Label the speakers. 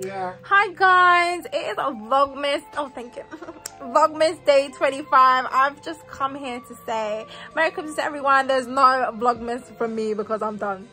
Speaker 1: Yeah.
Speaker 2: Hi guys, it is a Vlogmas. Oh, thank you. Vlogmas day 25. I've just come here to say Merry Christmas to everyone. There's no Vlogmas from me because I'm done.